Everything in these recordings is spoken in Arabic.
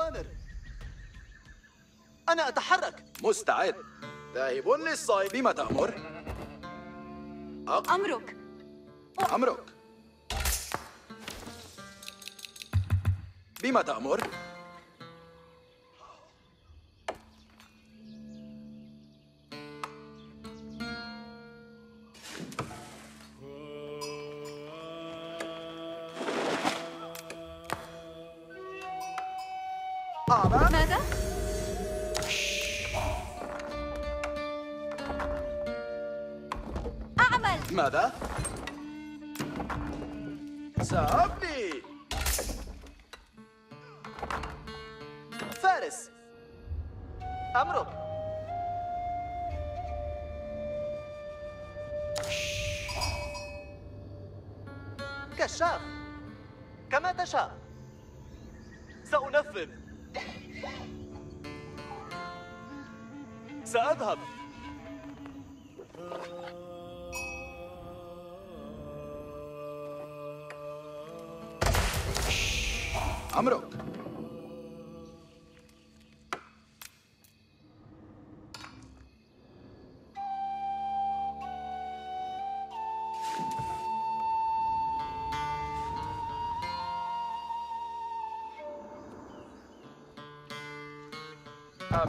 الأوامر؟ أنا أتحرك مستعد ذاهب للصيد بما تأمر؟ أمرك أمرك بما تأمر؟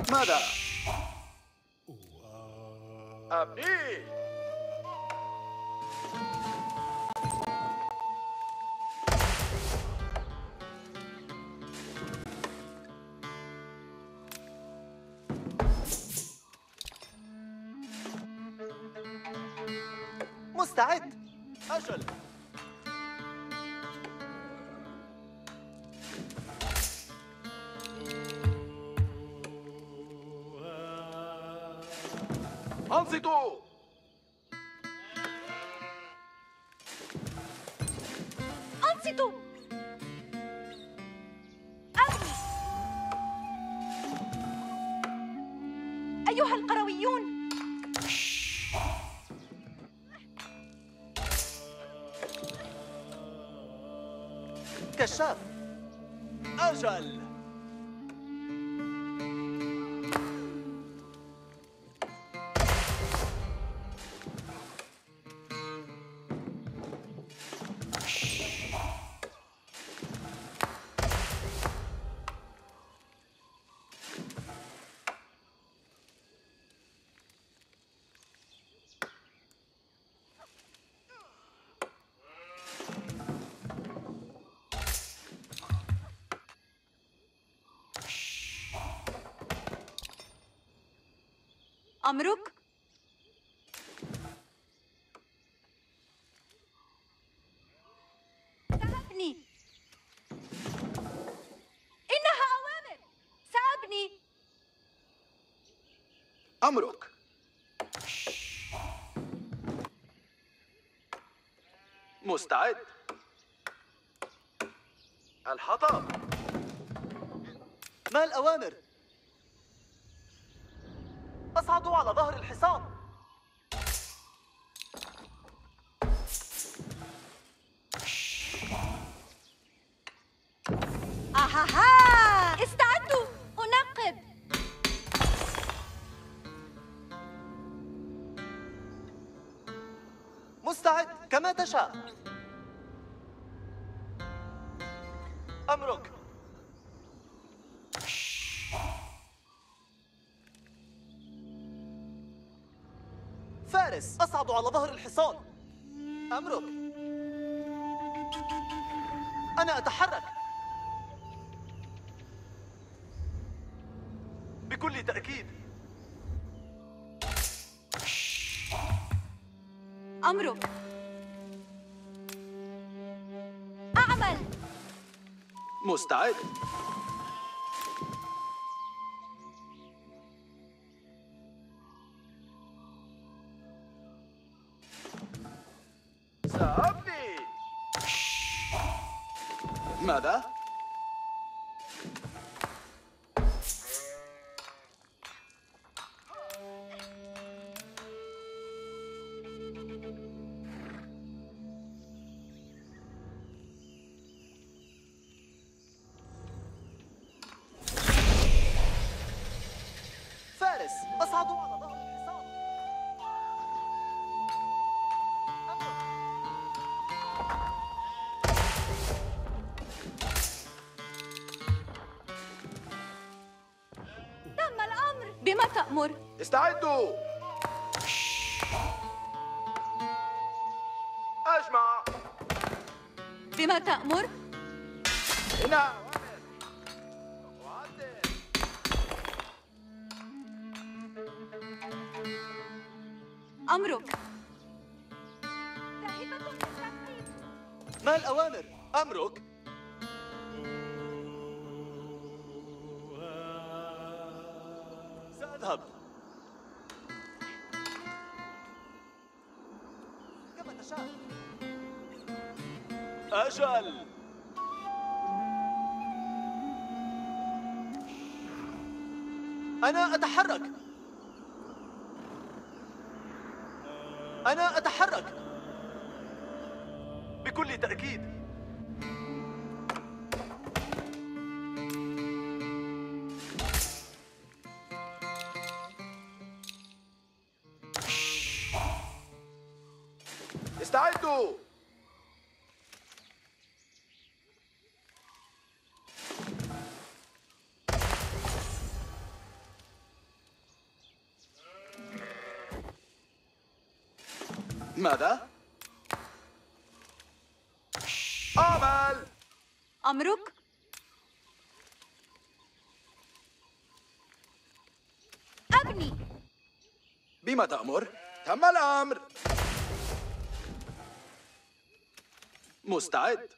Murder! كشاف. أجل. مستعد الحطب ما الأوامر؟ تشاء أمرك. فارس أصعد على ظهر الحصان. أمرك. أنا أتحرك. مستعد سأبني على ظهر الحصان تم الأمر. بما تأمر. استعدوا. أجمع. بما تأمر. أتحرك. ماذا؟ أعمل أمرك؟ أبني بما تأمر؟ تم الأمر مستعد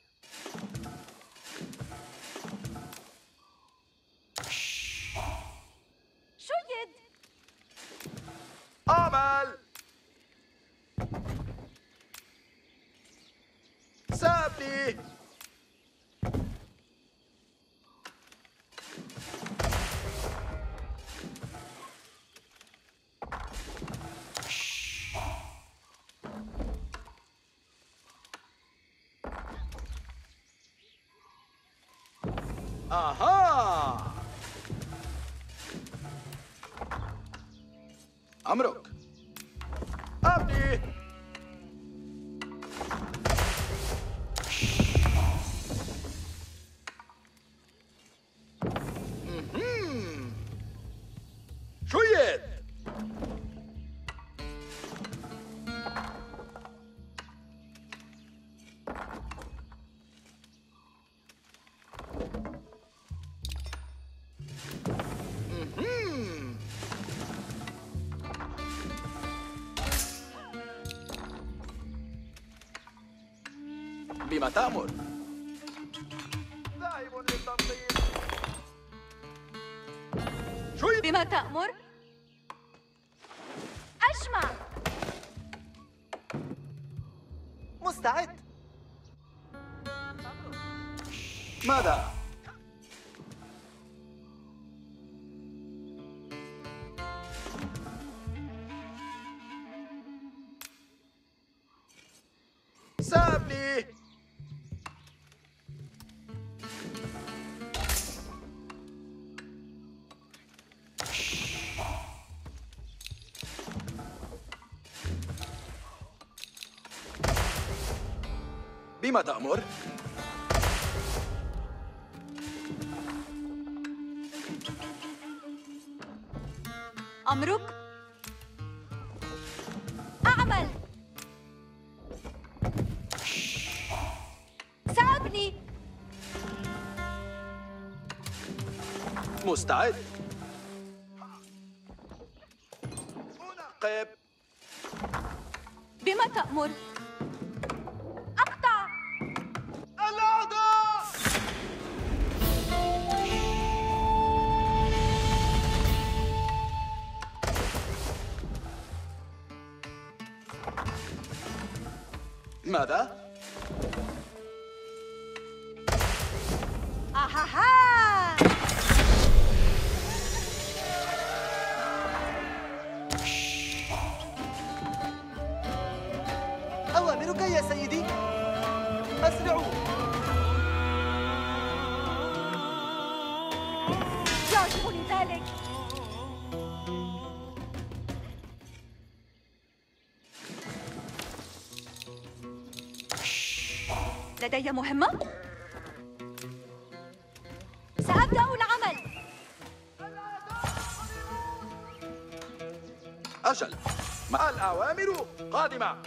أها أمرك أبني بما بما تأمر؟ أمرك؟ أعمل سأبني مستعد لدي مهمة؟ سأبدأ العمل. أجل مع الأوامر قادمة.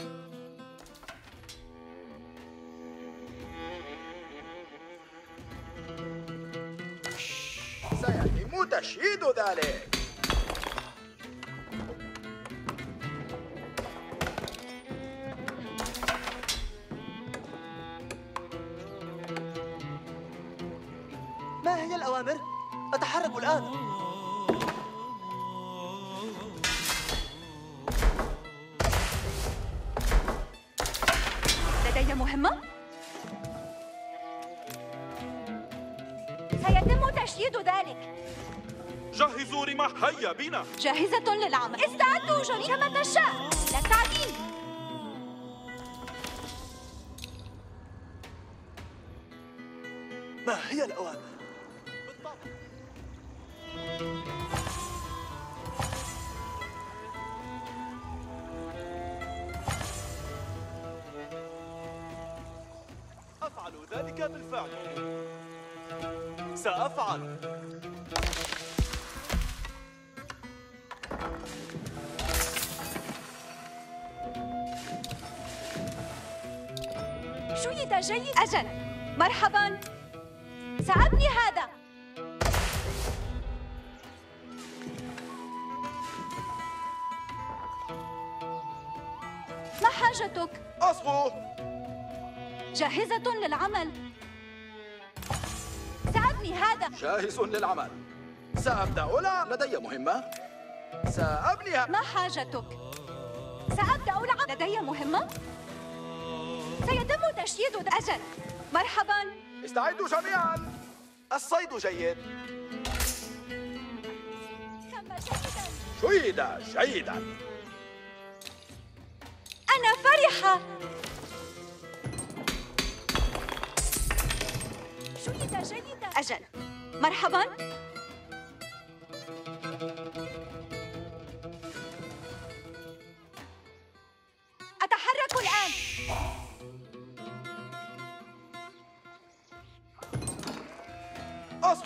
تشييد جاهزة؟ جيد أجل مرحبا. سأبني هذا. ما حاجتك؟ أصغوا جاهزة للعمل. سأبني هذا. جاهز للعمل. سأبدأ. لا لدي مهمة. سأبنيها. ما حاجتك؟ سأبدأ العمل. لدي مهمة؟ تشييد أجل مرحبا. استعدوا جميعا. الصيد جيد. جيدا. جيدا. أنا فرحة. شيد جيدا أجل. مرحبا.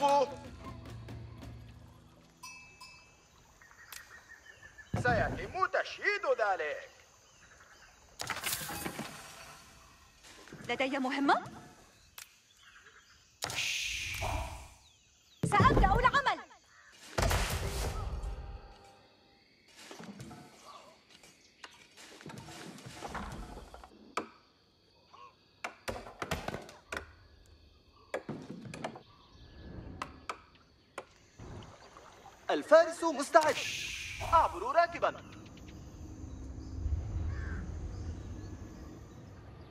أصغوا سيتم تشييد ذلك. لدي مهمة؟ الفارس مستعد. أعبر راكبا.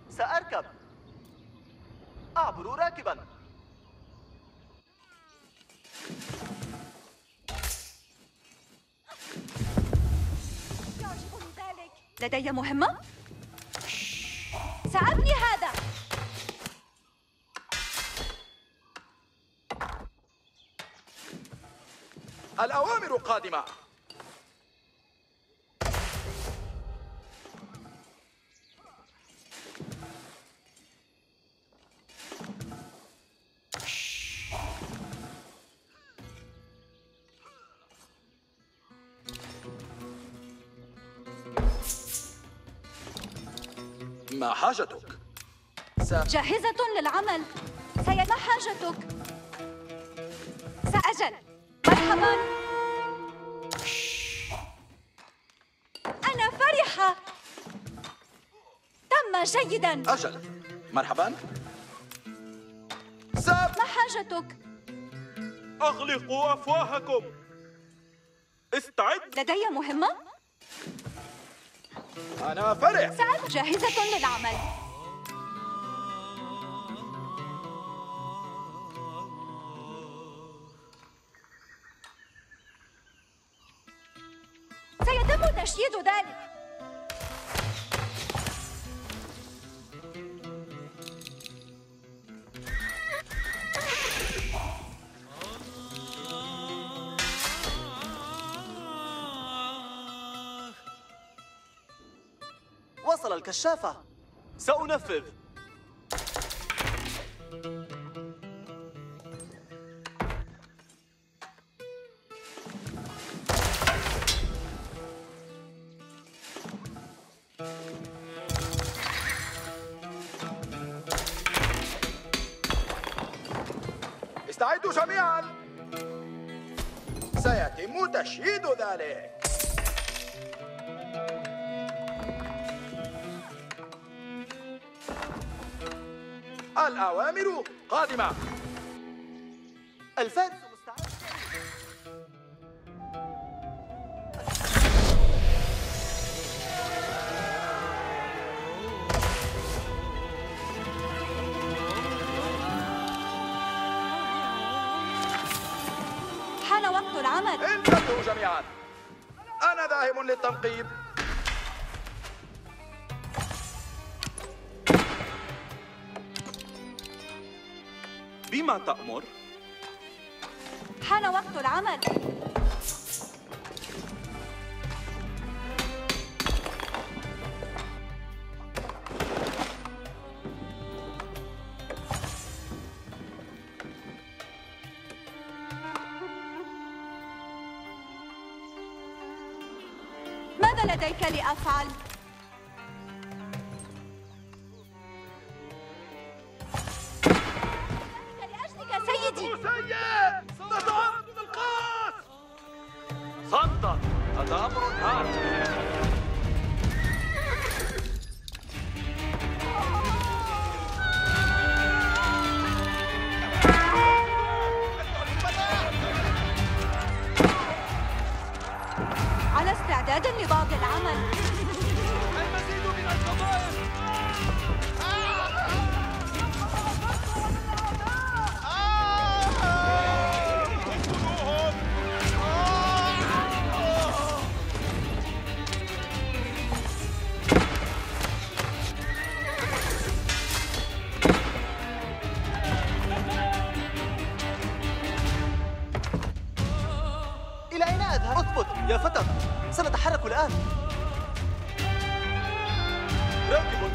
سأركب. أعبر راكبا. يعجبني ذلك. لدي مهمة؟ الأوامر قادمة ما حاجتك؟ جاهزة للعمل سي ما حاجتك؟ مرحبا. أنا فرحة. تم جيدا. أجل. مرحبا. ساب ما حاجتك؟ أغلقوا أفواهكم. استعد. لدي مهمة؟ أنا فرح. سأ- جاهزة للعمل. ذلك. وصل الكشافة. سأنفذ. تشهد ذلك الأوامر قادمة. الفن a fala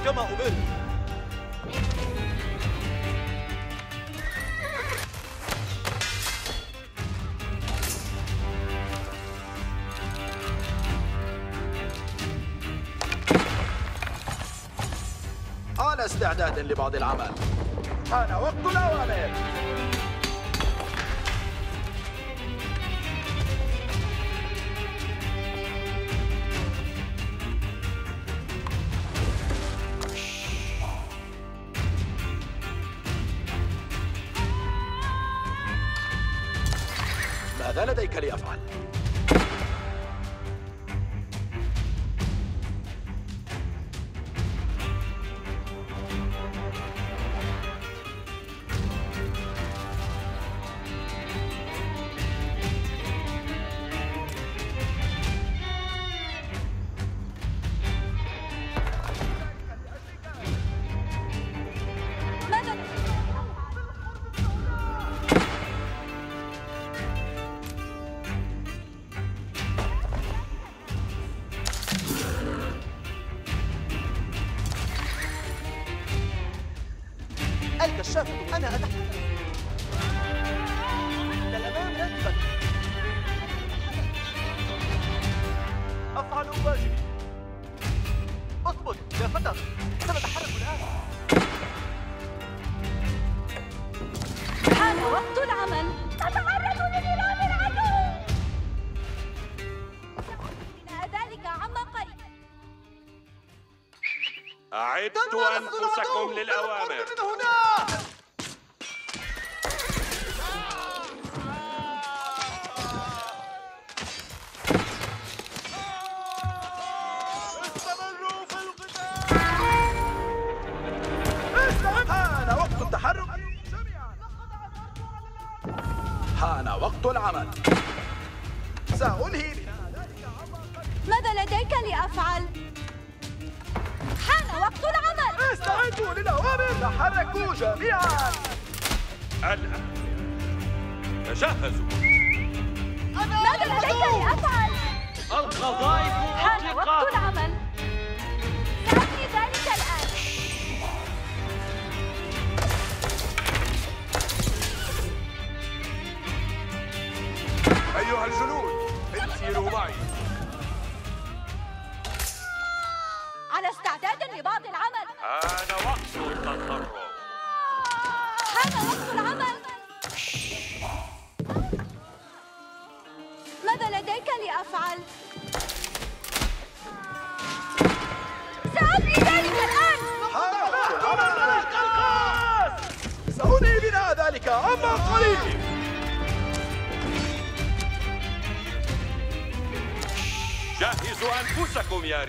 كما أمر على استعداد لبعض العمل. حان وقت الأوامر لي أفضل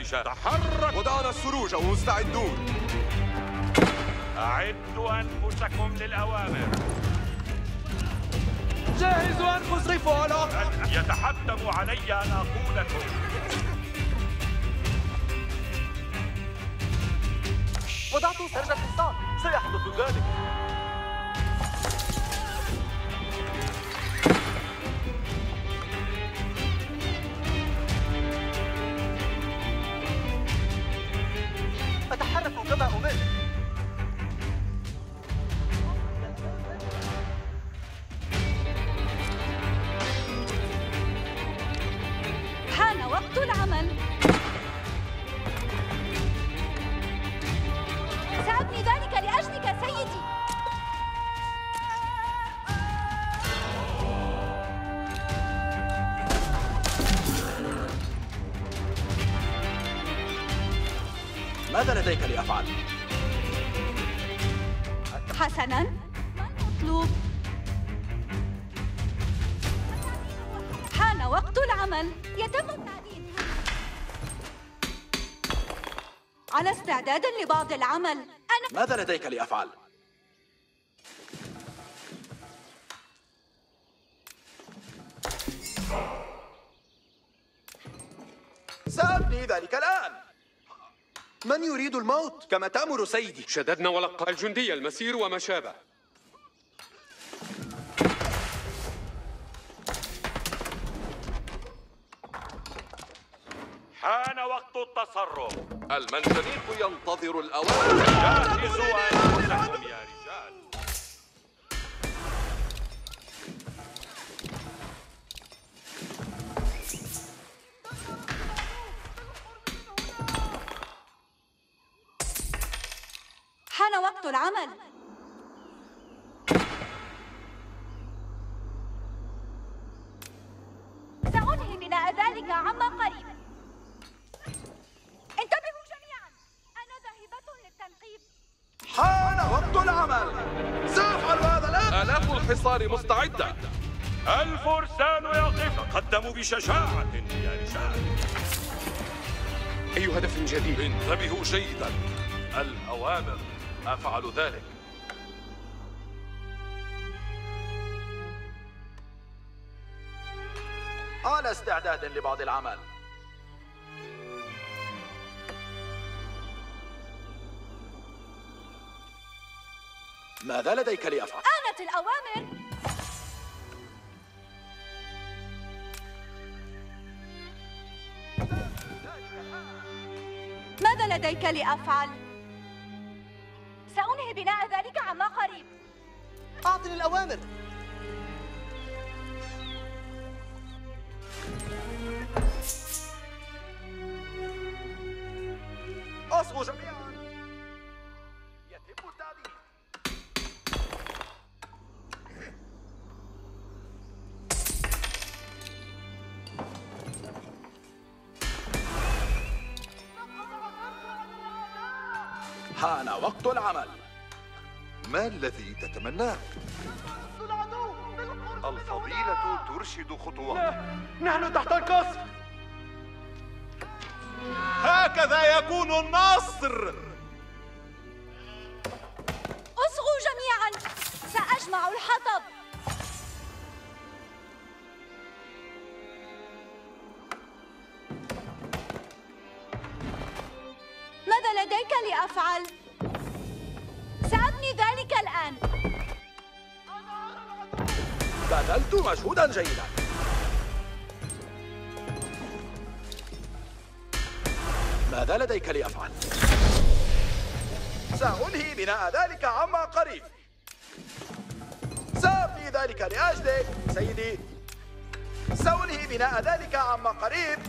أنفسكم رجال تحرك. وضعنا السروج ومستعدون. أعدوا أنفسكم للأوامر. جهزوا أنفس رفالة هل يتحتم علي أن أقول لكم وضعت سرج الحصان سيحدث ذلك. على استعداد لبعض العمل. أنا ماذا لديك لأفعل؟ سأبني ذلك الآن. من يريد الموت؟ كما تأمر سيدي. شددنا ولقى الجندي المسير وما شابه. حان وقت التصرف. المنجنيق ينتظر الأوامر جهزوا أنفسكم يا رجال. حان وقت العمل. مستعدة. الفرسان يقف تقدموا بشجاعة يا رجال. أي هدف جديد؟ انتبهوا جيدا. الأوامر أفعل ذلك. على استعداد لبعض العمل. ماذا لديك لأفعل؟ آنت الأوامر. لديك لأفعل؟ سأنهي بناء ذلك عما قريب أعطني الأوامر العمل. ما الذي تتمناه؟ الفضيلة ترشد خطوات نحن تحت القصف. هكذا يكون النصر. أصغوا جميعا سأجمع الحطب مجهودا جيدا. ماذا لديك لأفعل؟ سأنهي بناء ذلك عما قريب. سأبني ذلك لأجلك سيدي سأنهي بناء ذلك عما قريب.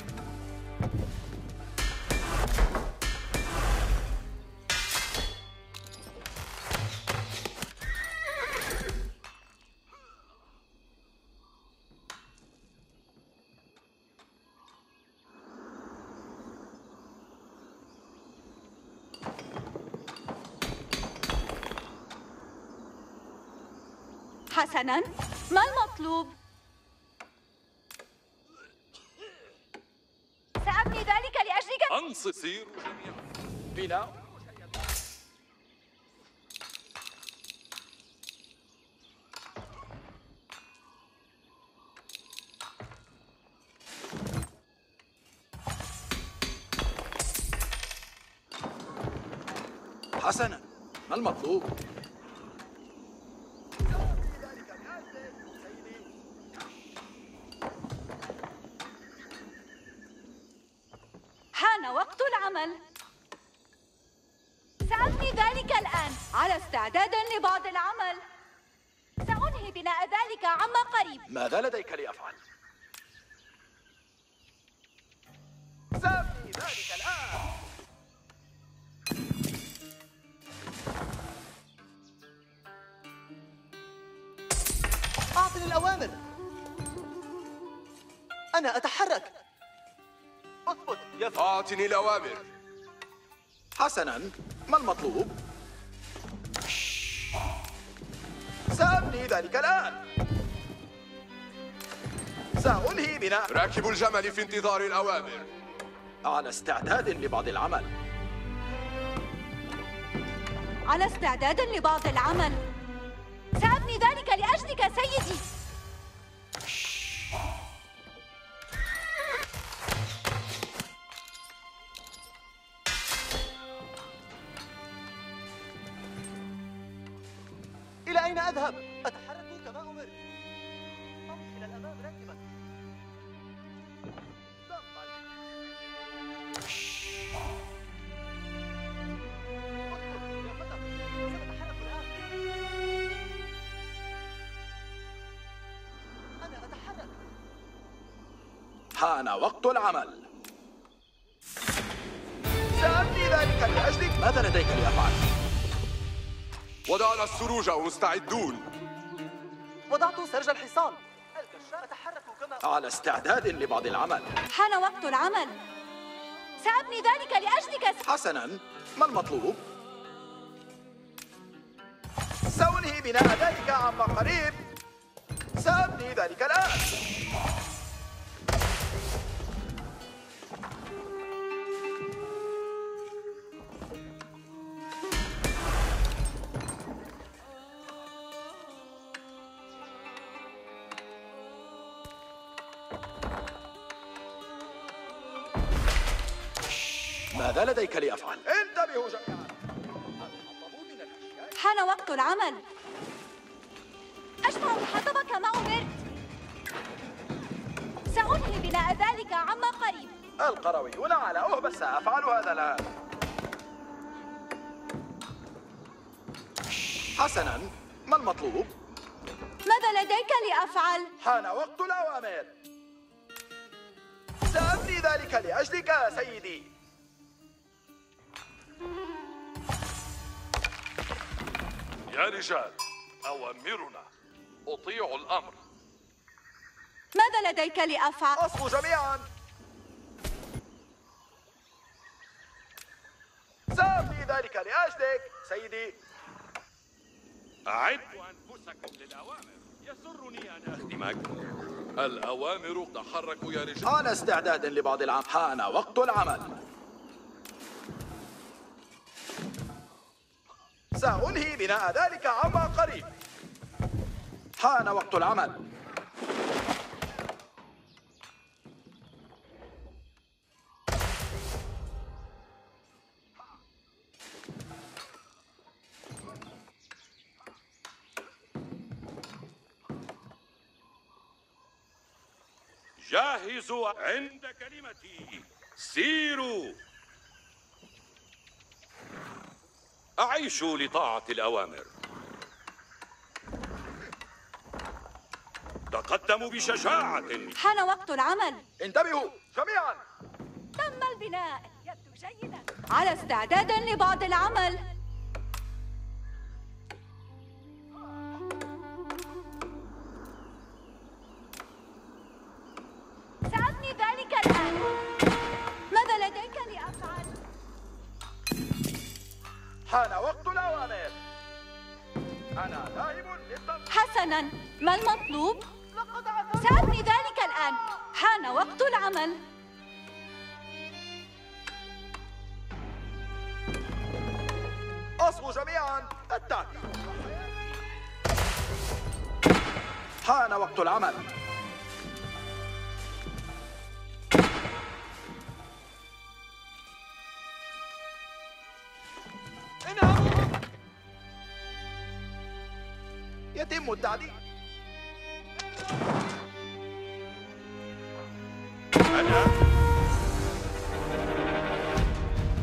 حسناً ما المطلوب؟ سأبني ذلك لأجلك. أنصت. سيروا جميعا بناء حسنا. ما المطلوب؟ عما قريب. ماذا لديك لأفعل؟ سأبني ذلك الآن. أعطني الأوامر. أنا أتحرك. أثبت. أعطني الأوامر. حسنا ما المطلوب؟ سأبني ذلك الآن. سأنهي بناء؟ راكب الجمل في انتظار الأوامر. على استعداد لبعض العمل. على استعداد لبعض العمل. سأبني ذلك لأجلك سيدي. أنا أتحرك. حان وقت العمل. سأبني ذلك لأجلك. ماذا لديك لأفعل؟ وضعنا السروج ومستعدون وضعت سرج الحصان. أتحرك كما على استعداد لبعض العمل. حان وقت العمل. سأبني ذلك لأجلك. حسنا. ما المطلوب؟ سأنهي بناء ذلك عما قريب. سأبني ذلك الآن. ماذا لديك لأفعل؟ انتبهوا جميعا. الحطب من الأشياء حان وقت العمل. الحطب كما أمرت سأنهي بناء ذلك عما قريب. القرويون على أهبة سأفعل هذا الآن. حسنا ما المطلوب؟ ماذا لديك لأفعل؟ حان وقت الأوامر سأبني ذلك لأجلك يا سيدي. يا رجال أوامرنا. أطيع الأمر. ماذا لديك لأفعل؟ أصفوا جميعا. سأبني ذلك لأجلك سيدي. أعدوا أنفسكم للأوامر. يسرني أن أخدمك. الأوامر تحركوا يا رجال. على استعداد لبعض العمل حان وقت العمل. سأنهي بناء ذلك عما قريب. حان وقت العمل. جاهزوا عند كلمتي. سيروا. أعيشوا لطاعة الأوامر. تقدموا بشجاعة. حان وقت العمل. انتبهوا جميعا. تم البناء. يبدو جيدا. على استعداد لبعض العمل. سأبني ذلك الآن. ماذا لديك لأفعل؟ حان وقت الأوامر أنا ذاهب حسنا ما المطلوب؟ سأبني ذلك الآن. حان وقت العمل. أصغوا جميعا التعديل حان وقت العمل. انهبوا يتم التعديل.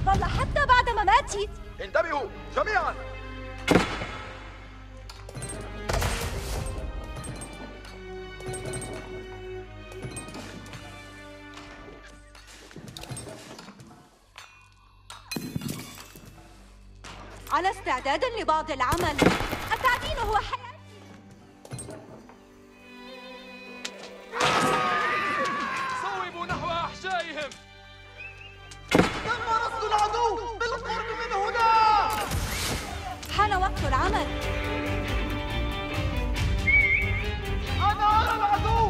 ظل حتى بعد مماتي. انتبهوا جميعا. على استعداد لبعض العمل. التعدين هو حياتي العمل. أنا على العدو.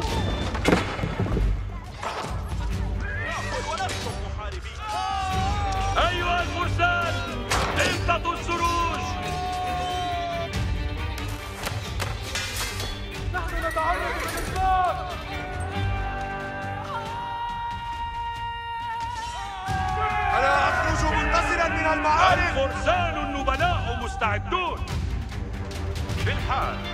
أيها الفرسان امتطوا السروج نحن نتعرض للإسلام أنا أخرج منتصرا من المعارك الفرسان النبلاء مستعدون. بالحال.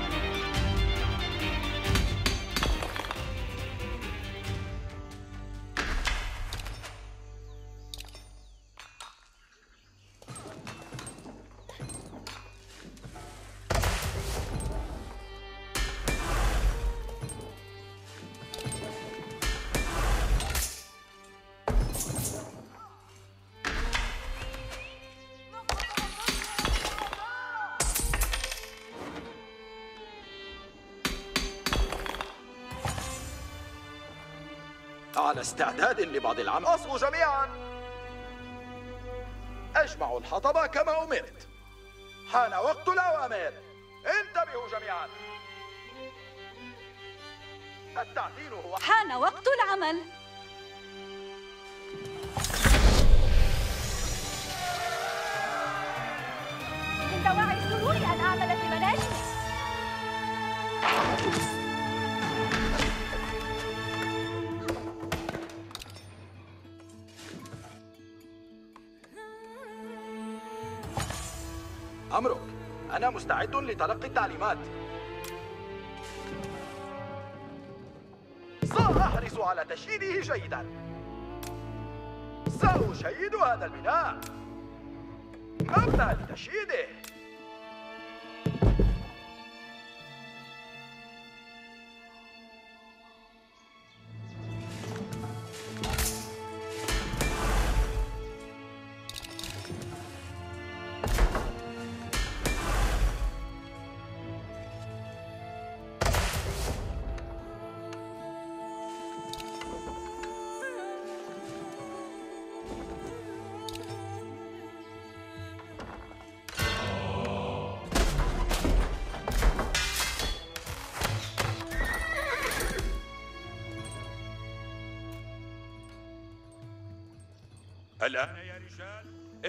على استعداد لبعض العمل. أصغوا جميعا. اجمعوا الحطب كما أمرت. حان وقت الأوامر. انتبهوا جميعا. التعديل هو حان وقت العمل. من دواعي سروري أن أعمل في منازلي مستعد لتلقي التعليمات. سأحرص على تشييده جيدا. سأشيد هذا البناء أبدأ لتشييده.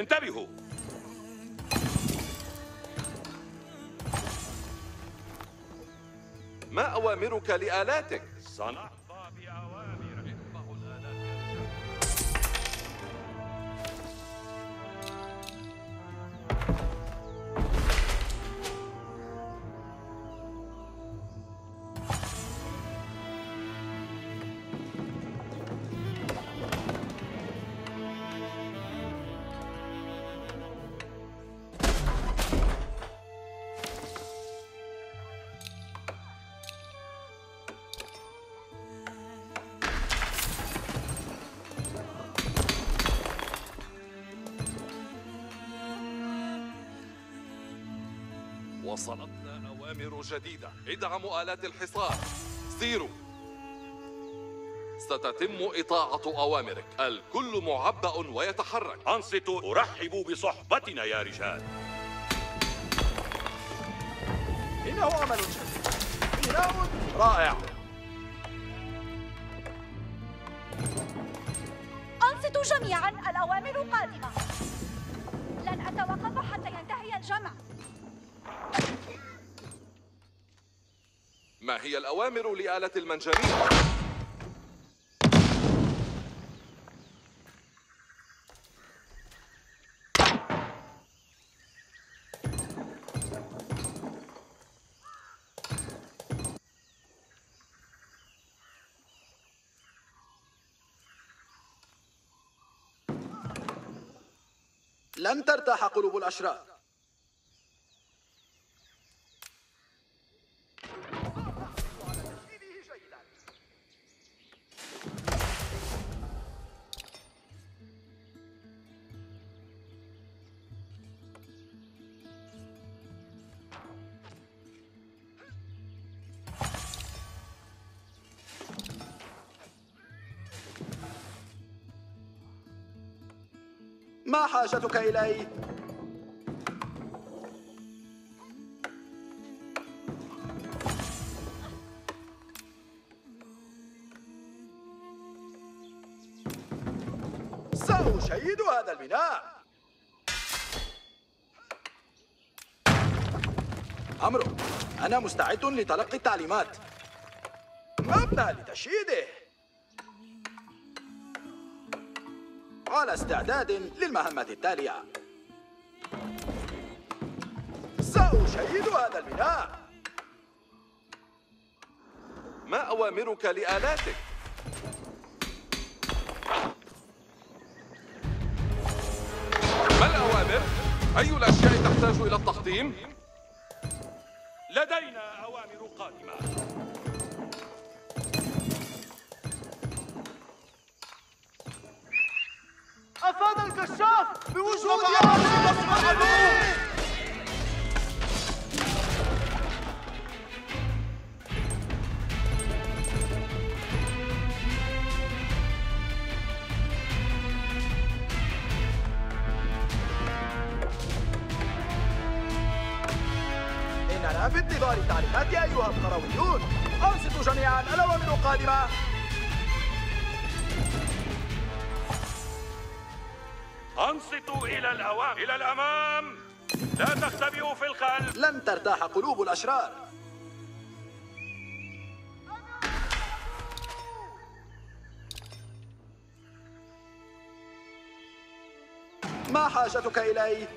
انتبهوا ما أوامرك لآلاتك؟ صنعت وصلتنا أوامر جديدة. ادعموا آلات الحصار. سيروا ستتم إطاعة أوامرك. الكل معبأ ويتحرك. أنصتوا ارحبوا بصحبتنا يا رجال. إنه عمل جيد. بناء رائع. أنصتوا جميعا. الأوامر قادمة. لن أتوقف حتى ينتهي الجمع. ما هي الأوامر لآلة المنجنيق؟ لن ترتاح قلوب الأشرار حاجتك إلي؟ سأشيد هذا البناء أمرو أنا مستعد لتلقي التعليمات. مبنى لتشييده على استعداد للمهمة التالية سأشيد هذا البناء ما أوامرك لآلاتك؟ ما الأوامر؟ أي الأشياء تحتاج إلى التحطيم؟ الأوامر قادمة أنصتوا إلى الأوامر إلى الأمام. لا تختبئوا في الخلف لن ترتاح قلوب الأشرار. ما حاجتك إلي؟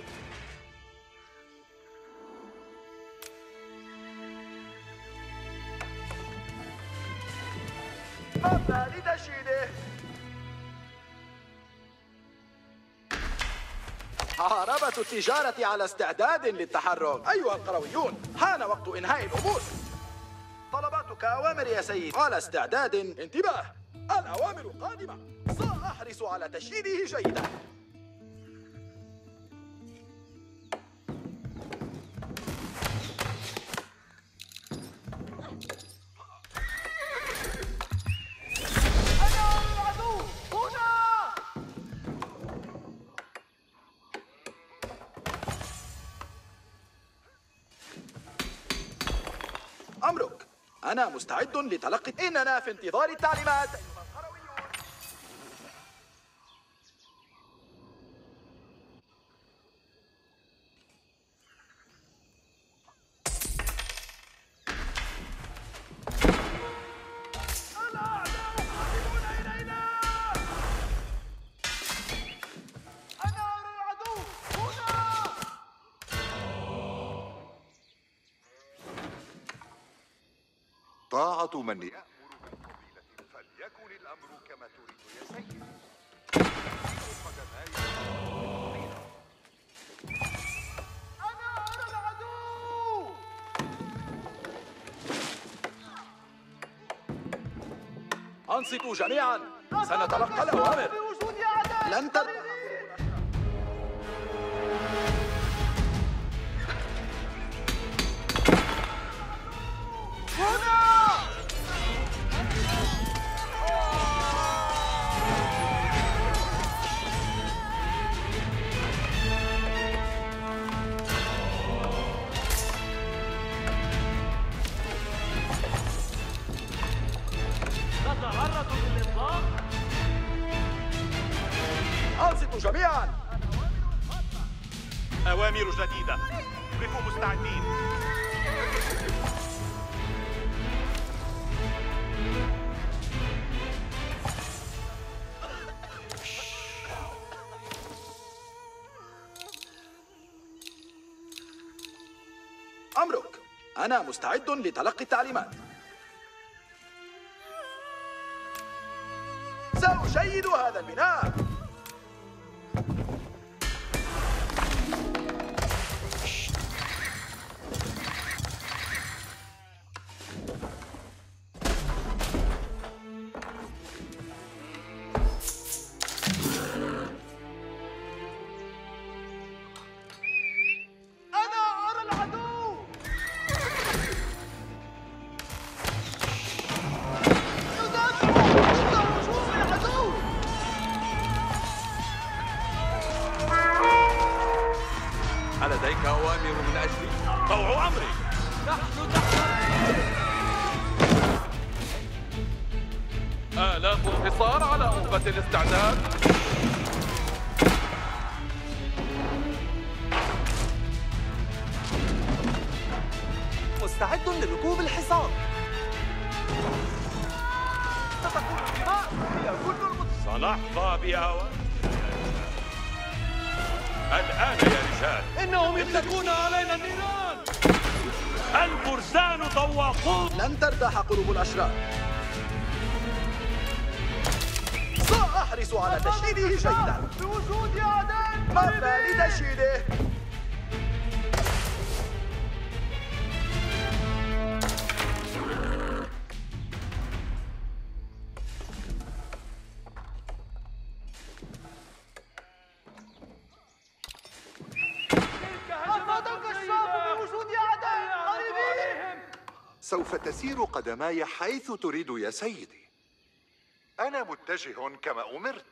عربة التجارة على استعداد للتحرك. أيها القرويون حان وقت إنهاء الأمور. طلباتك أوامر يا سيد. على استعداد انتباه. الأوامر قادمة. سأحرص على تشييده جيدا. أنا مستعد لتلقي إننا في انتظار التعليمات. طاعة من يأمر بقبيلة فليكن الأمر كما تريد يا سيد قدماي أنا أرى العدو أنصتوا جميعا. سنتلقى الأوامر. بوجود أعداء لن ترتاح أنا مستعد لتلقي التعليمات. سأشيد هذا البناء. سوف تسير قدماي حيث تريد يا سيدي. أنا متجه كما أمرت.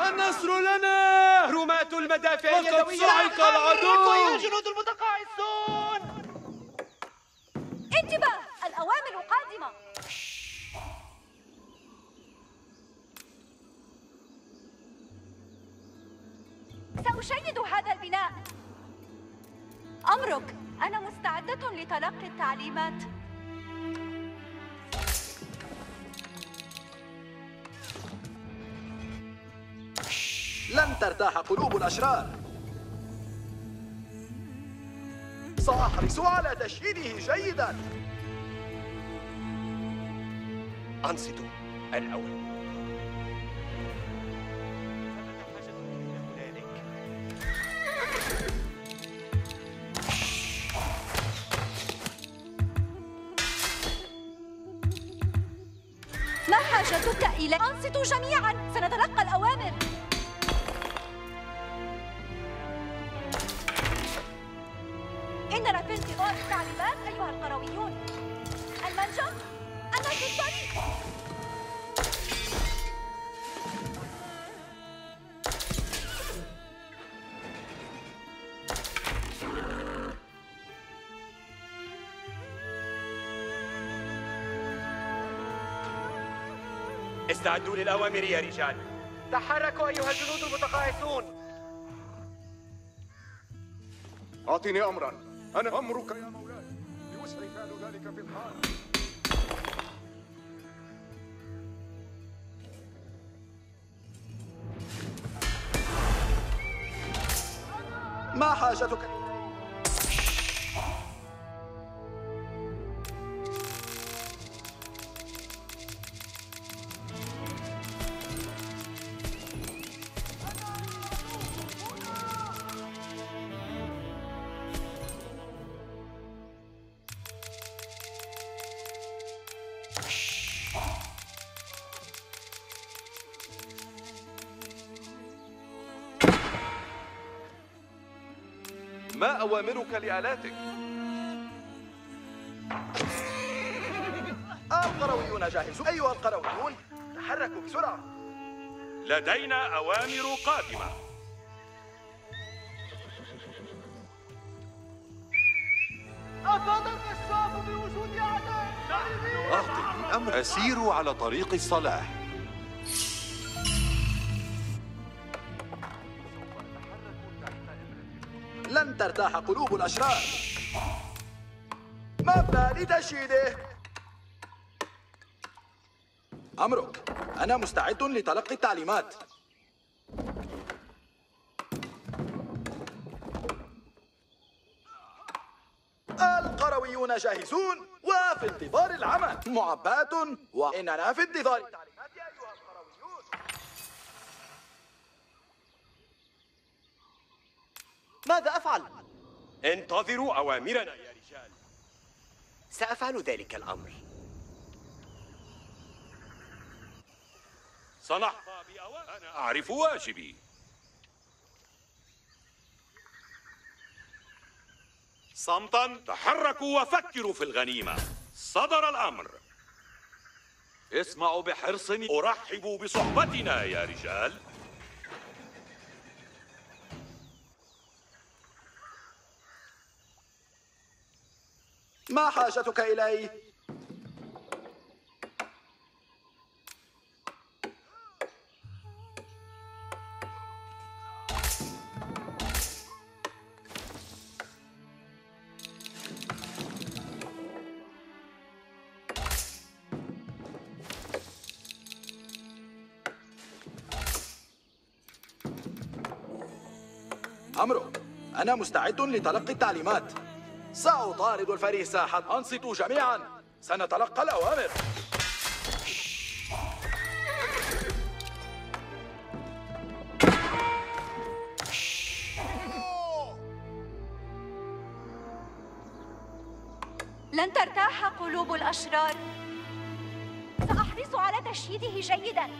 النصر لنا! رماة المدافع لقد صعق العدو. ويا جنود المتقاعسون! انتباه! الأوامر قادمة! سأشيد هذا البناء. أمرك. أنا مستعدة لتلقي التعليمات. لن ترتاح قلوب الأشرار. سأحرص على تشييده جيدا. أنصتوا الأول. إلى أنصتوا جميعا. سنتلقى الأوامر. استعدوا للأوامر يا رجال. تحركوا أيها الجنود المتقاعسون. أعطني أمرا. أنا أمرك يا مولاي. يسري فعل ذلك في الحال. ما حاجتك ما أوامرك لآلاتك؟ القرويون جاهزون. أيها القرويون تحركوا بسرعة. لدينا أوامر قادمة. أفادك الشعب بوجود أعداء أعطني أمر. أسير على طريق الصلاح. ترتاح قلوب الأشرار. مبنى لتشييده أمرك. أنا مستعد لتلقي التعليمات. القرويون جاهزون وفي انتظار العمل. معباة وإننا في انتظار. ماذا أفعل؟ انتظروا أوامرنا يا رجال. سأفعل ذلك الأمر. سنحظى بأوامر أنا أعرف واجبي. صمتا. تحركوا وفكروا في الغنيمة. صدر الأمر. اسمعوا بحرص. أرحب بصحبتنا يا رجال. ما حاجتك إلي؟ أمرك أنا مستعد لتلقي التعليمات سأطارد الفريسة حتى أنصتوا جميعا. سنتلقى الأوامر. لن ترتاح قلوب الأشرار. سأحرص على تشييده جيداً.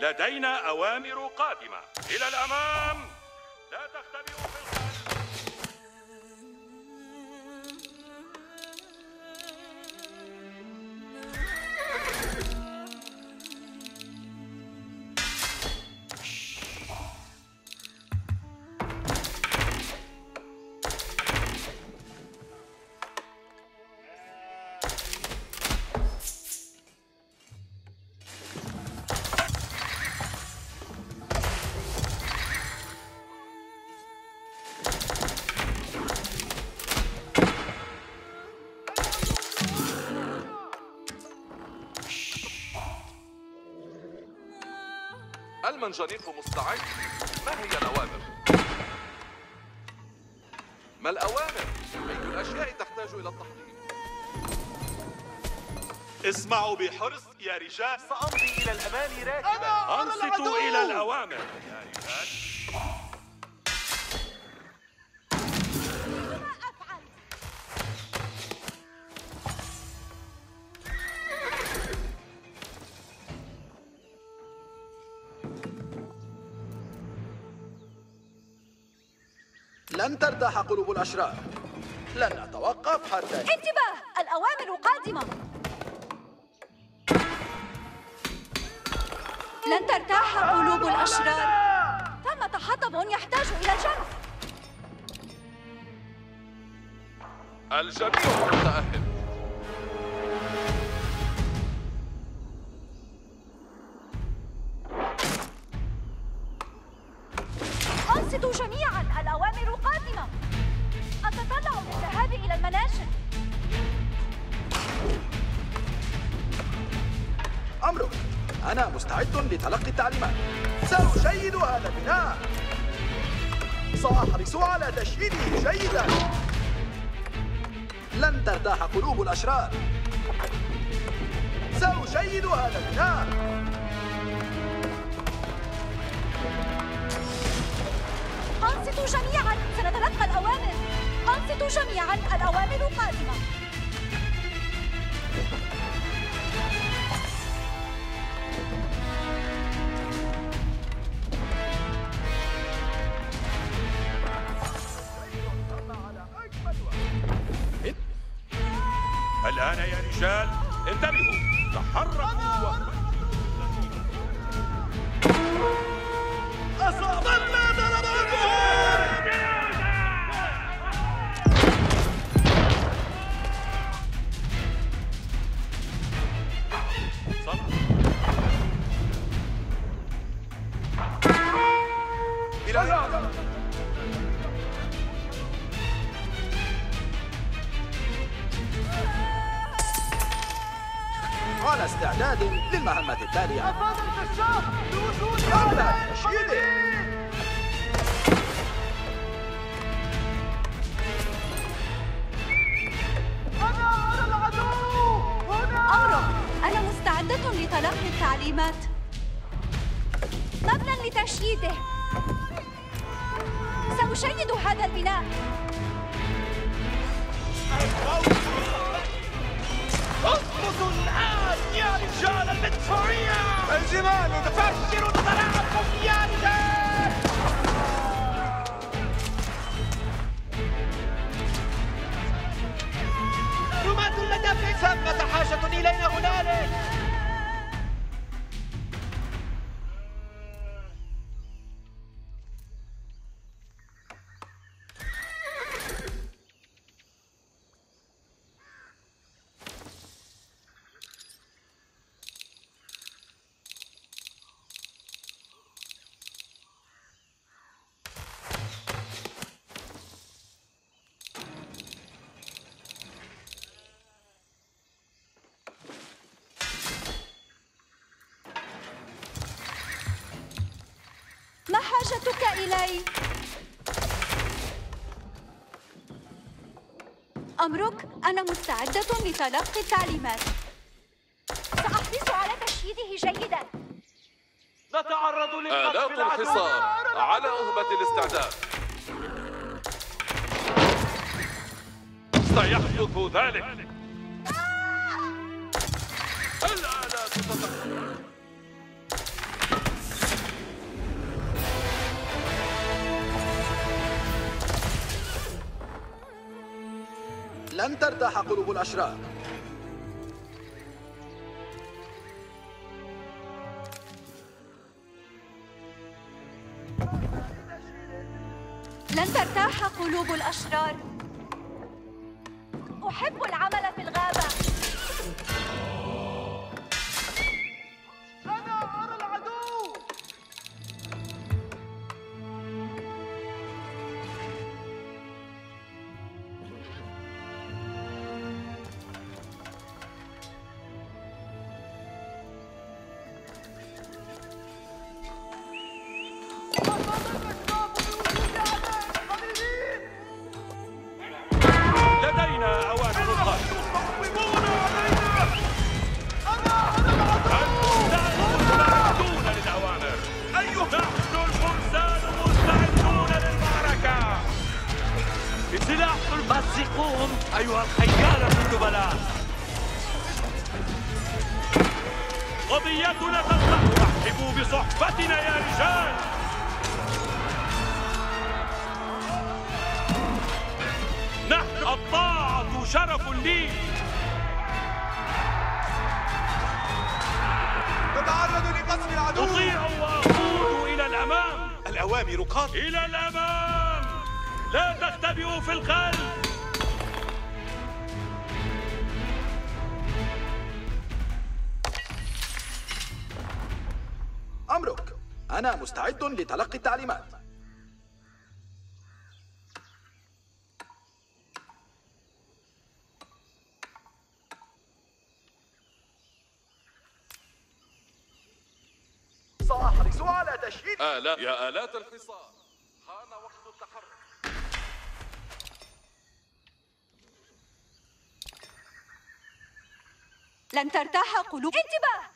لدينا أوامر قادمة. إلى الأمام. لا تختبئوا المنجنيق مستعد ما هي الأوامر؟ ما الأوامر؟ أي الأشياء تحتاج إلى التحضير؟ اسمعوا بحرص يا رجال سأمضي إلى الأمام راكبا أنصتوا إلى الأوامر يا رجال ترتاح قلوب الأشرار. لن أتوقف حتى انتباه! الأوامر قادمة. لن ترتاح قلوب الأشرار. ثمة حطب يحتاج إلى الجرح الجميع متأهب الآن يا رجال انتبهوا تحركوا وصلتك إلي. أمرك أنا مستعدة لتلقي التعليمات. سأحرص على تشييده جيدا. نتعرض للقصف آلات الحصار على أهبة الاستعداد. سيحدث ذلك. لن ترتاح قلوب الأشرار. لن ترتاح قلوب الأشرار. أحب العالم لن ترتاح قلوب انتباه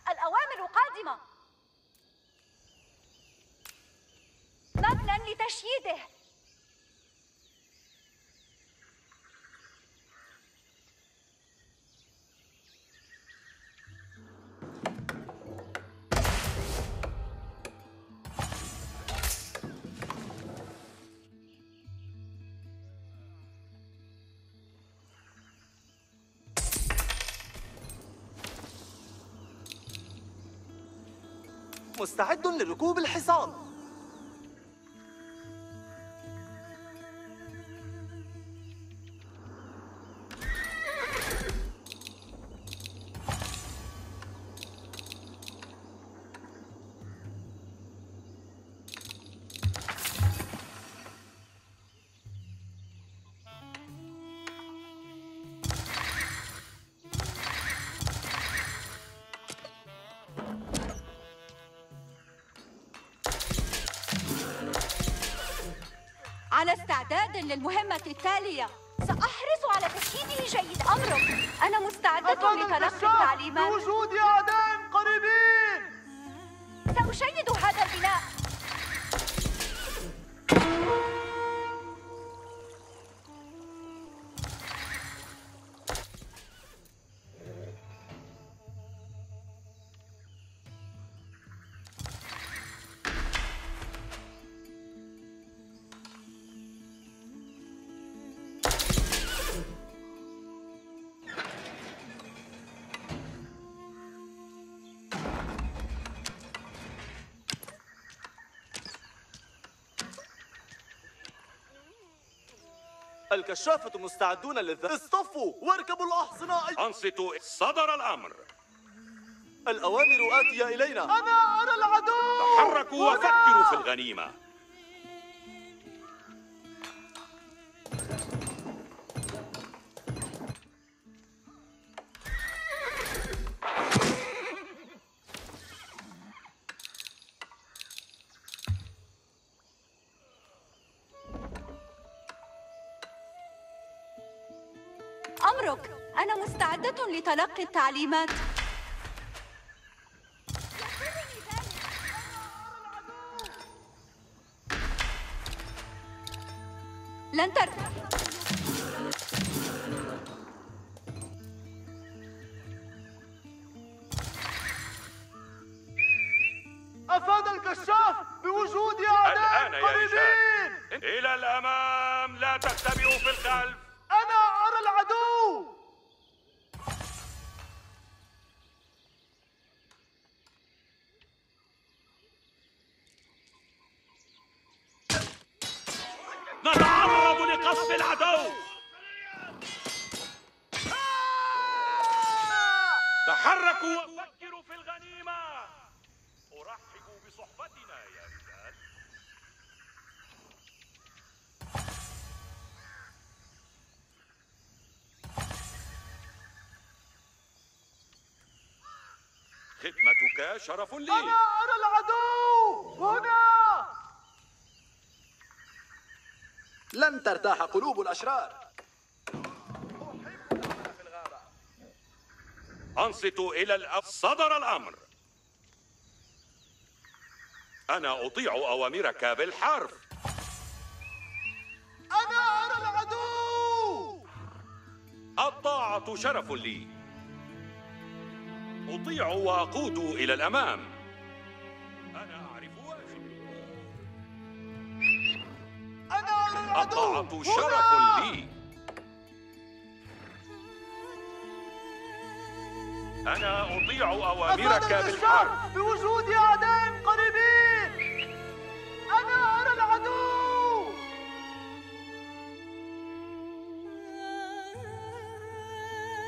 مستعد لركوب الحصان. للمهمة التالية. سأحرص على تشييده جيد. أمرك. أنا مستعدة لتلقي التعليمات بوجود أعداء قريبين الكشافة مستعدون للذهاب. اصطفوا واركبوا الأحصنة. أنصتوا صدر الأمر. الأوامر آتية إلينا. أنا أرى العدو. تحركوا وفكروا في الغنيمة. لتلقي التعليمات. لقصف العدو! تحركوا! وفكروا في الغنيمة! أرحب بصحبتنا يا رجال! خدمتك شرف لي! أنا أرى العدو! هنا! لن ترتاح قلوب الأشرار. أنصتوا إلى الأب صدر الأمر. أنا أطيع أوامرك بالحرف. أنا أرى العدو! الطاعة شرف لي. أطيع وأقود إلى الأمام. الطاعة شرف. لي. أنا أطيع أوامرك الكشاف بوجود أعداء قريبين! أنا أرى العدو!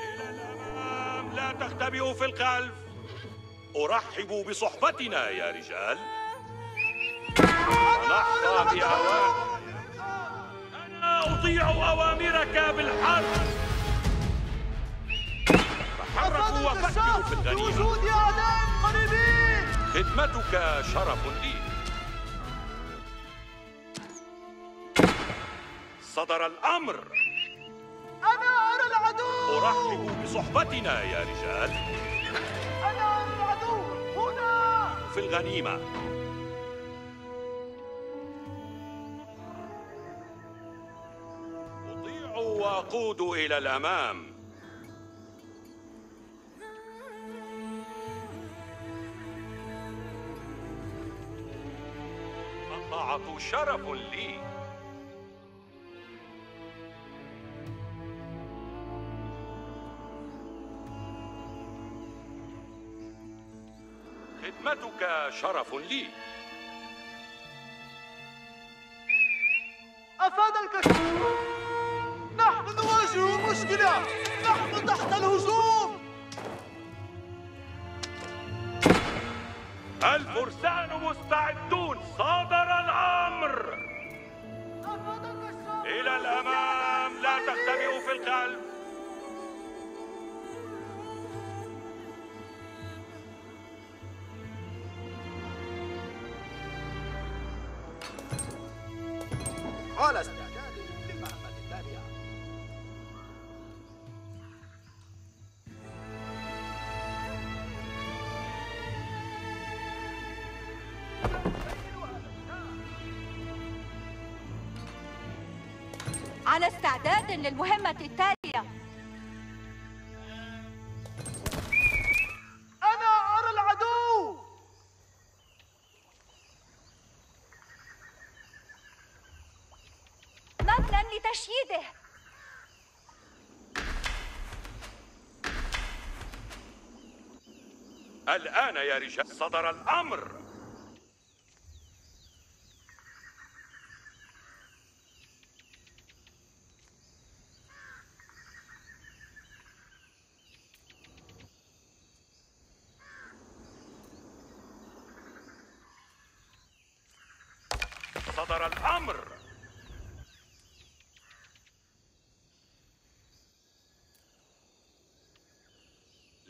إلى الأمام لا تختبئوا في الخلف. أرحب بصحبتنا يا رجال. ونحظى بأوامر أنا أطيع أوامرك بالحرب. تحركوا وفكروا في الغنيمة بوجود أعداء قريبين. خدمتك شرف لي صدر الأمر. أنا أرى العدو. أرحب بصحبتنا يا رجال. أنا أرى العدو. هنا. في الغنيمة. وأقود إلى الأمام. الطاعة شرف لي. خدمتك شرف لي. على استعداد للمهمة التالية. أنا أرى العدو! مبنى لتشييده. الآن يا رجال. صدر الأمر صدر الأمر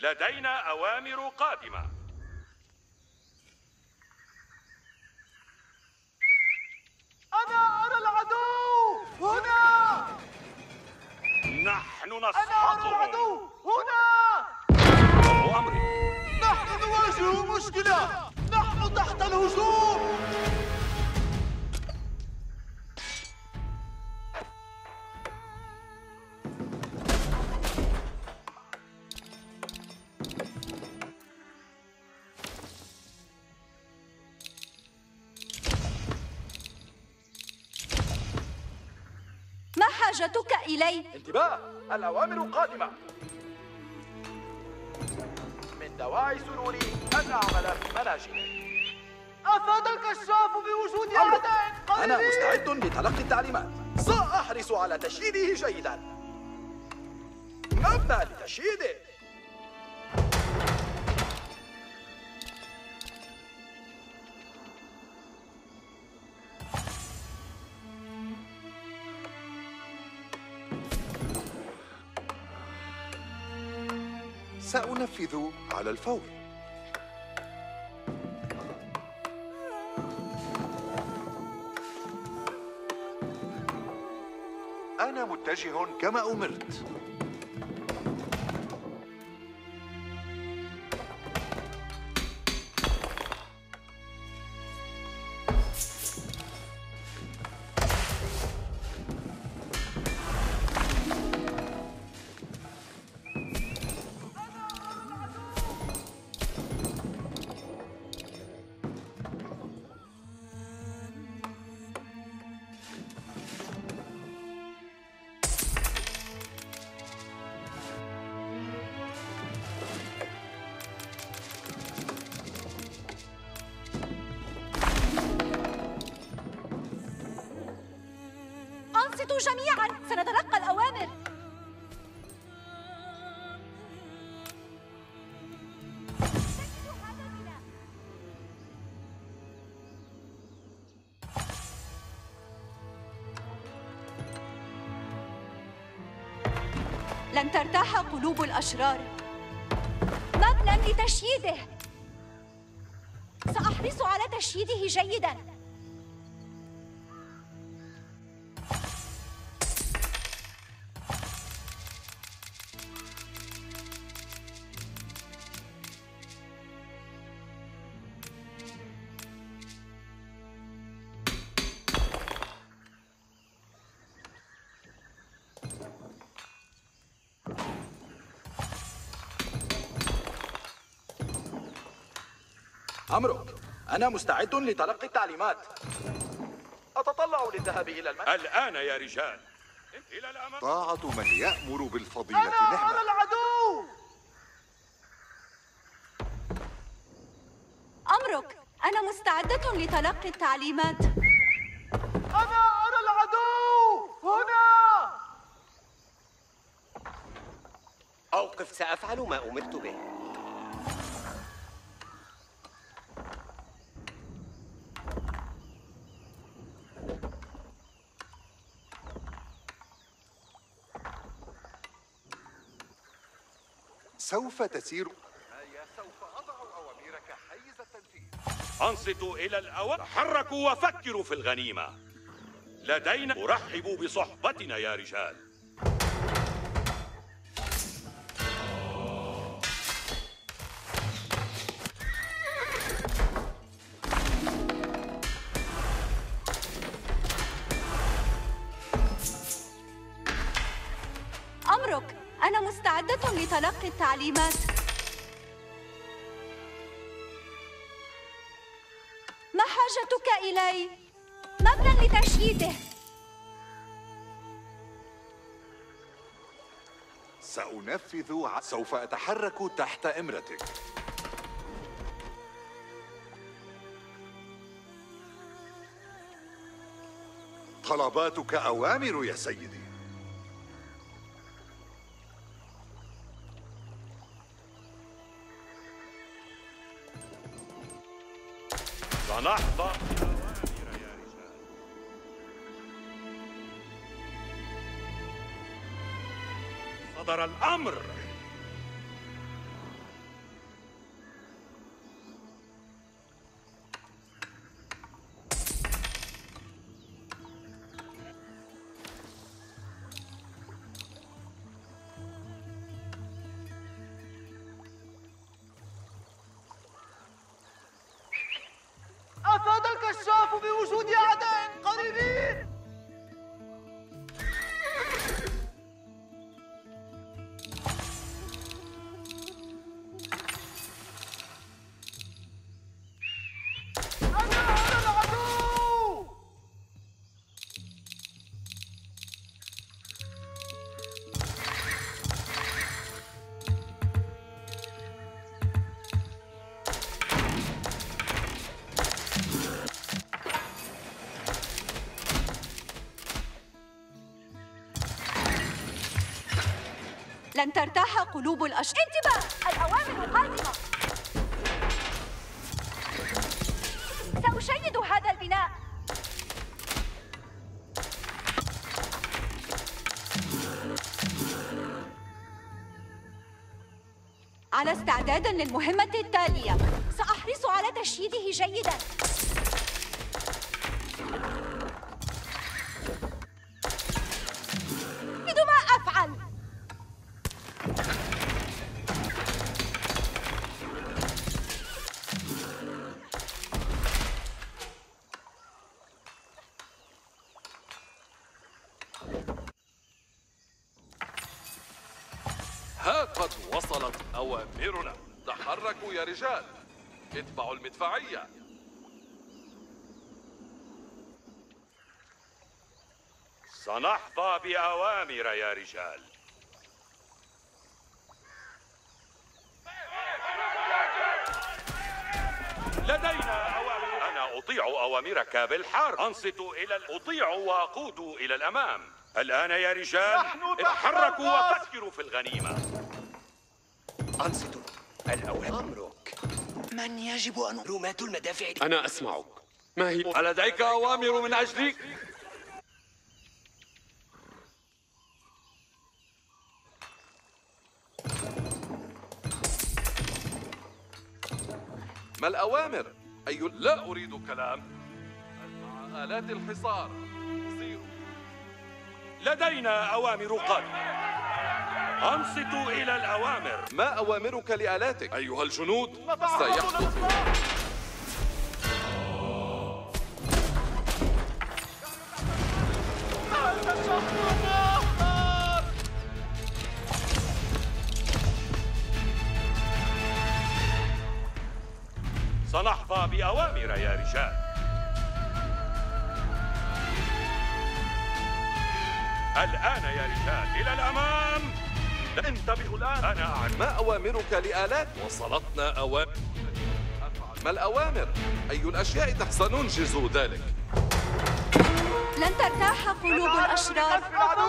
لدينا أوامر قادمة. حاجتك إلي؟ انتباه الأوامر قادمة من دواعي سروري أن أعمل في مناجمه أفاد الكشاف بوجود. أعداء أنا. مستعد لتلقي التعليمات سأحرص على تشييده جيدا مبنى لتشييده سأنفذ على الفور. أنا متجه كما أمرت. لن ترتاح قلوب الأشرار. مبنى لتشييده. سأحرص على تشييده جيداً. أنا مستعد لتلقي التعليمات. أتطلع للذهاب إلى المنزل. الآن يا رجال. إلى الأمام. طاعة من يأمر بالفضيلة أنا أرى نعمة. العدو. أمرك. أنا مستعدة لتلقي التعليمات. أنا أرى العدو. هنا. أوقف سأفعل ما أمرت به. سوف تسير. سوف أضع أوامرك حيز التنفيذ أنصتوا إلى الأوامر تحركوا وفكروا في الغنيمة. لدينا أرحب بصحبتنا يا رجال. التعليمات ما حاجتك إلي؟ مبنى لتشييده. سأنفذ ع... سوف أتحرك تحت إمرتك. طلباتك أوامر يا سيدي. رجال صدر الأمر. لن ترتاح قلوب الأش انتباه الأوامر قادمة سأشيد هذا البناء. على استعداد للمهمة التالية سأحرص على تشييده جيداً. المدفعية سنحظى بأوامر يا رجال. لدينا أوامر. أنا أطيع أوامرك بالحرب. أنصت إلى أطيع وأقود إلى الأمام. الآن يا رجال نحن اتحركوا. وفكروا في الغنيمة. أنصتوا من يجب أن معلومات المدافع. أنا أسمعك. ما هي؟ ألديك أوامر من أجلي؟ ما الأوامر؟ أي لا أريد كلام. مع آلات الحصار. سيروا لدينا أوامر قادمة. أنصتوا إلى الأوامر. ما أوامرك لآلاتك؟ أيها الجنود سيحدث لآلات؟ وصلتنا أوامر ما الأوامر؟ أي الأشياء تحت سننجز ذلك لن ترتاح قلوب الأشرار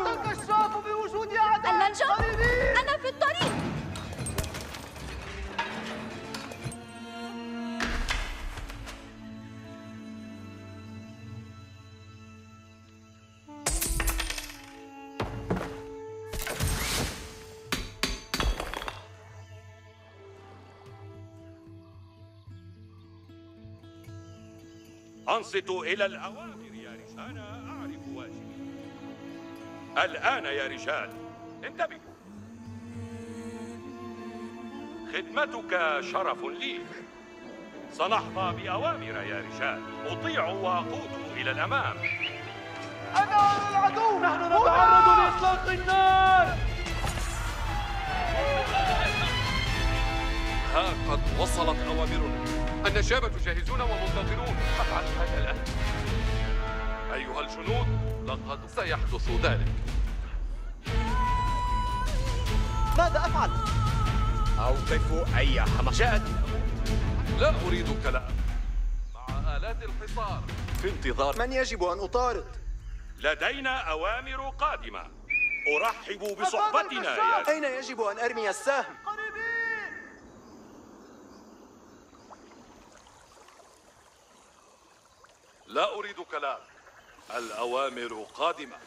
الكشاف بوجود أعداء أنا في الطريق أنصتوا إلى الأوامر يا رجال أنا أعرف الآن يا رجال انتبهوا خدمتك شرف لي. سنحظى بأوامر يا رجال. أطيع وأقود إلى الأمام. أنا العدو. نحن نتعرض لإطلاق النار. ها قد وصلت أوامرنا. النشابة جاهزون ومنتظرون. أفعل هذا الآن. أيها الجنود لقد سيحدث ذلك. ماذا أفعل؟ أوقفوا أي حمشات. لا أريد كلام مع آلات الحصار. في انتظار. من يجب أن أطارد؟ لدينا أوامر قادمة. أرحب بصحبتنا يا أين يجب أن أرمي السهم؟ لا أريد كلام. الأوامر قادمة.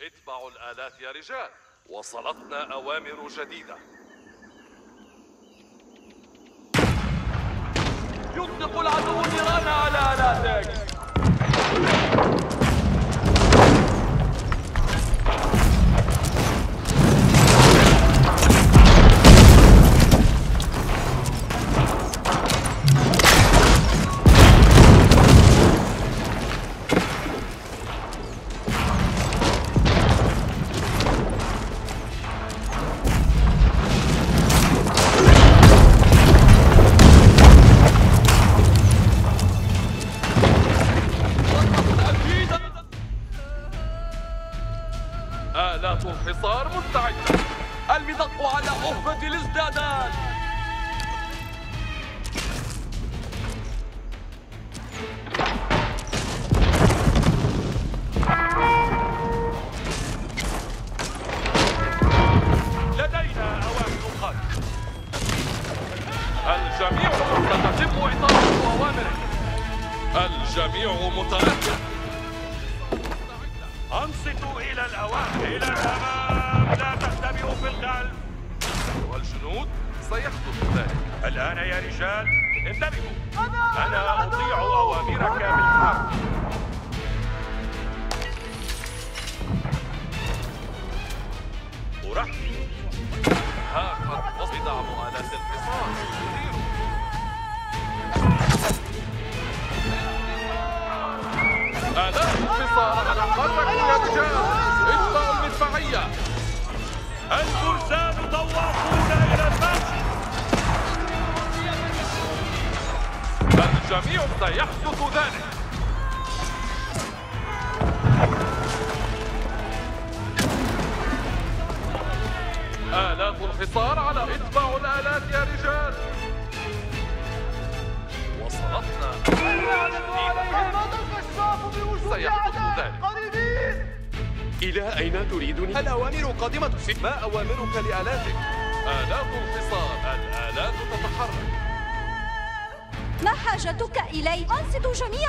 اتبعوا الآلات يا رجال. وصلتنا أوامر جديدة. يطلق العدو النيران على آلاتك. إلي؟ أنصتوا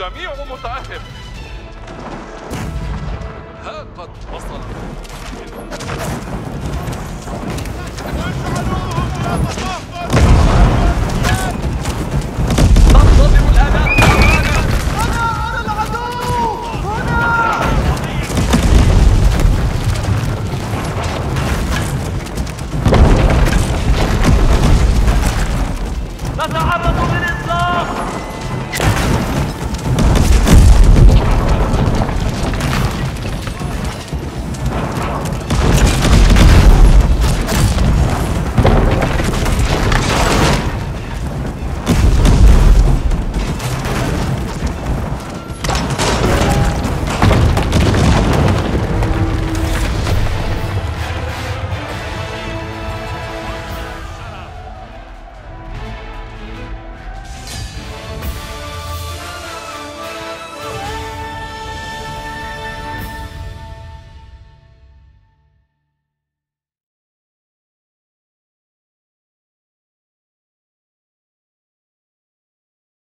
الجميع متأهب